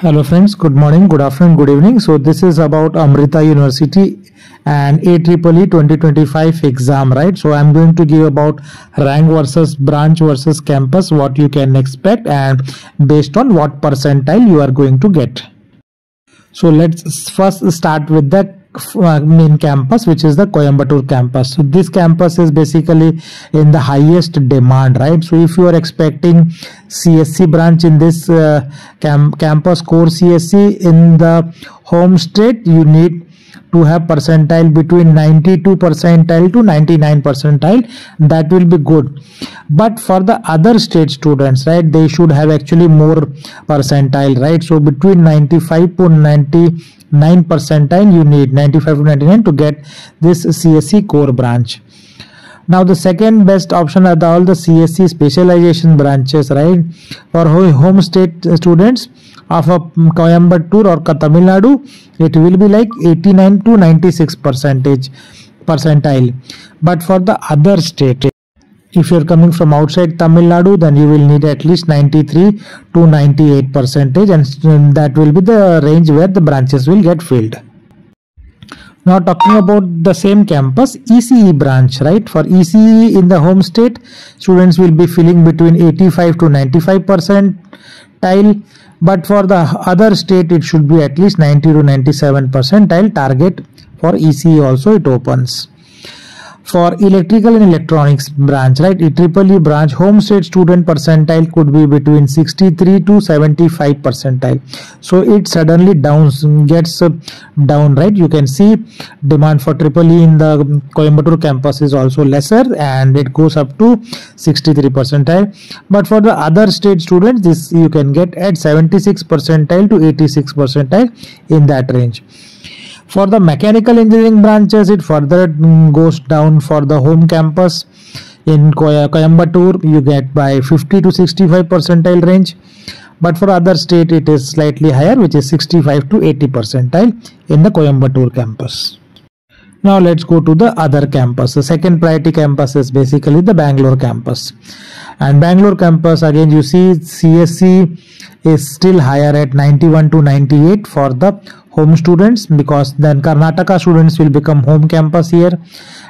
Hello friends, good morning, good afternoon, good evening. So this is about Amrita University and AEEE 2025 exam, right? So I'm going to give about rank versus branch versus campus, what you can expect and based on what percentile you are going to get. So let's first start with the main campus which is the Coimbatore campus. So this campus is basically in the highest demand right. So if you are expecting CSE branch in this uh, cam campus core CSE in the home state you need to have percentile between 92 percentile to 99 percentile that will be good but for the other state students right they should have actually more percentile right so between 95 to 99 percentile you need 95 to 99 to get this csc core branch now the second best option are the, all the csc specialization branches right for home state students of a Coimbatore or Tamil Nadu, it will be like 89 to 96 percentage percentile. But for the other state, if you're coming from outside Tamil Nadu, then you will need at least 93 to 98 percentage, and um, that will be the range where the branches will get filled. Now talking about the same campus, ECE branch, right? For ECE in the home state, students will be filling between 85 to 95 percentile but for the other state it should be at least 90 to 97 percentile target for ECE also it opens for electrical and electronics branch right? EEE branch home state student percentile could be between 63 to 75 percentile. So it suddenly downs gets uh, down right? You can see demand for triple E in the Coimbatore campus is also lesser and it goes up to 63 percentile. But for the other state students this you can get at 76 percentile to 86 percentile in that range for the mechanical engineering branches, it further goes down for the home campus. In Coimbatore, you get by 50 to 65 percentile range. But for other state, it is slightly higher, which is 65 to 80 percentile in the Coimbatore campus. Now let's go to the other campus. The second priority campus is basically the Bangalore campus. And Bangalore campus, again, you see CSE is still higher at 91 to 98 for the home students because then Karnataka students will become home campus here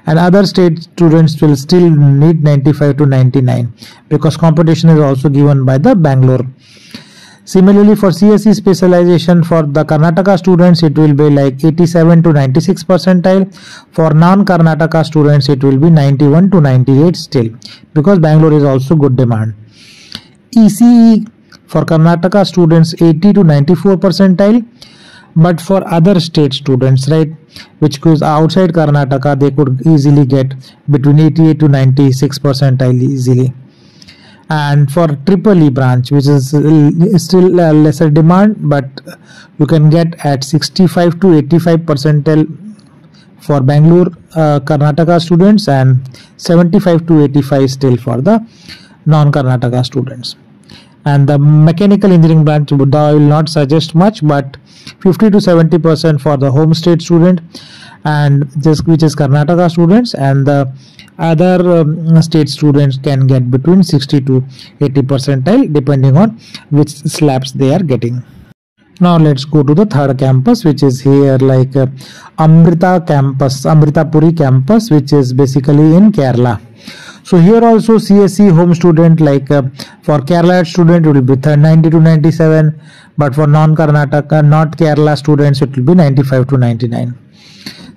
and other state students will still need 95 to 99 because competition is also given by the Bangalore. Similarly for CSE specialization for the Karnataka students it will be like 87 to 96 percentile. For non-Karnataka students it will be 91 to 98 still because Bangalore is also good demand. ECE for Karnataka students 80 to 94 percentile but for other state students right which goes outside karnataka they could easily get between 88 to 96 percentile easily and for triple e branch which is still lesser demand but you can get at 65 to 85 percentile for bangalore uh, karnataka students and 75 to 85 still for the non karnataka students. And the mechanical engineering branch I will not suggest much but 50 to 70 percent for the home state student and this which is Karnataka students and the other um, state students can get between 60 to 80 percentile depending on which slabs they are getting now let's go to the third campus which is here like uh, Amrita campus Amritapuri campus which is basically in Kerala so here also CSE home student like uh, for Kerala student it will be 90 to 97 but for non-Karnataka not Kerala students it will be 95 to 99.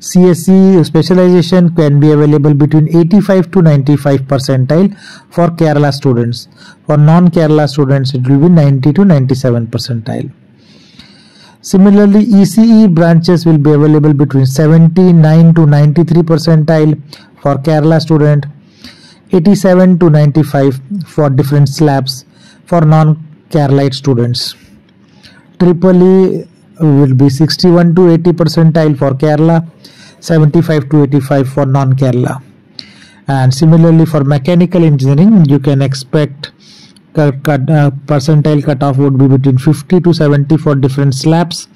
CSE specialization can be available between 85 to 95 percentile for Kerala students. For non-Kerala students it will be 90 to 97 percentile. Similarly, ECE branches will be available between 79 to 93 percentile for Kerala student 87 to 95 for different slabs for non-Keralite students. Triple E will be 61 to 80 percentile for Kerala, 75 to 85 for non-Kerala. And similarly for mechanical engineering, you can expect cut, cut, uh, percentile cutoff would be between 50 to 70 for different slabs.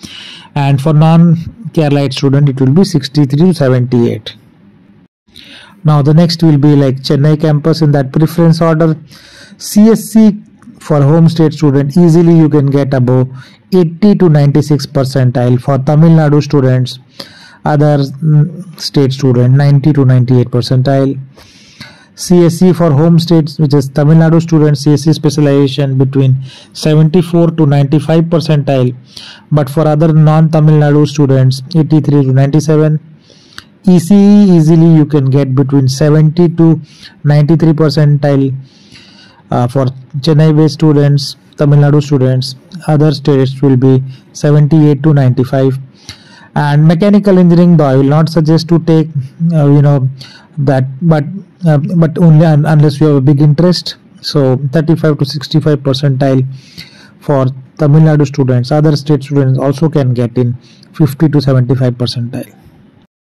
And for non-Kerala student it will be 63 to 78 now the next will be like Chennai campus in that preference order. CSE for home state student easily you can get above 80 to 96 percentile for Tamil Nadu students. Other mm, state student 90 to 98 percentile. CSE for home states which is Tamil Nadu students CSE specialization between 74 to 95 percentile. But for other non-Tamil Nadu students 83 to 97 ECE easily you can get between 70 to 93 percentile uh, for Chennai based students Tamil Nadu students other states will be 78 to 95 and mechanical engineering though I will not suggest to take uh, you know that but uh, but only un unless you have a big interest. So 35 to 65 percentile for Tamil Nadu students other state students also can get in 50 to 75 percentile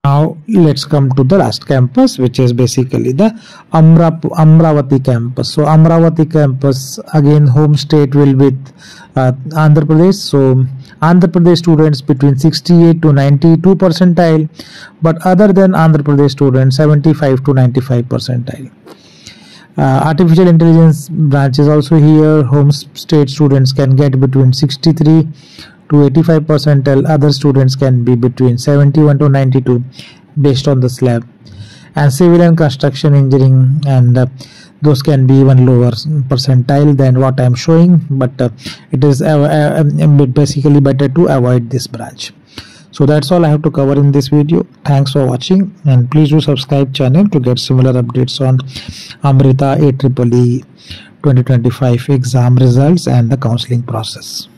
now let's come to the last campus which is basically the Amra Amravati campus. So Amravati campus again home state will be uh, Andhra Pradesh. So Andhra Pradesh students between 68 to 92 percentile but other than Andhra Pradesh students 75 to 95 percentile. Uh, artificial intelligence branch is also here. Home state students can get between 63 to 85 percentile other students can be between 71 to 92 based on the slab and civil and construction engineering and uh, those can be even lower percentile than what I am showing but uh, it is uh, uh, basically better to avoid this branch so that's all I have to cover in this video thanks for watching and please do subscribe channel to get similar updates on Amrita A Triple AEEE 2025 exam results and the counseling process